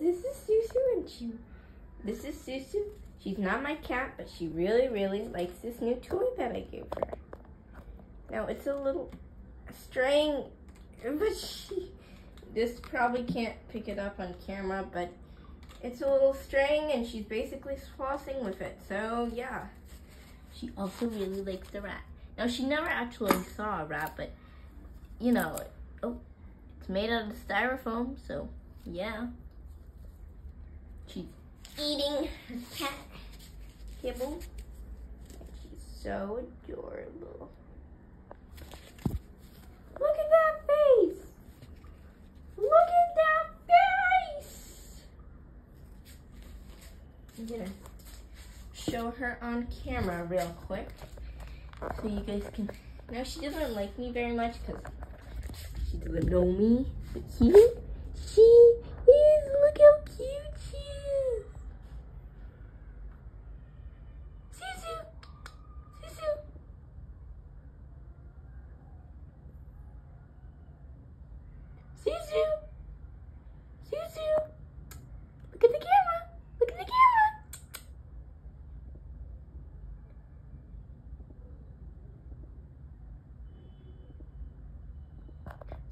this is Susu and she, this is Susu. She's not my cat, but she really, really likes this new toy that I gave her. Now it's a little string, but she, this probably can't pick it up on camera, but it's a little string and she's basically flossing with it. So yeah. She also really likes the rat. Now she never actually saw a rat, but you know, oh, it's made out of styrofoam, so yeah. She's eating cat kibble. She's so adorable. Look at that face! Look at that face! I'm gonna show her on camera real quick so you guys can. Now she doesn't like me very much because she doesn't know me. But cute. She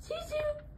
Choo choo.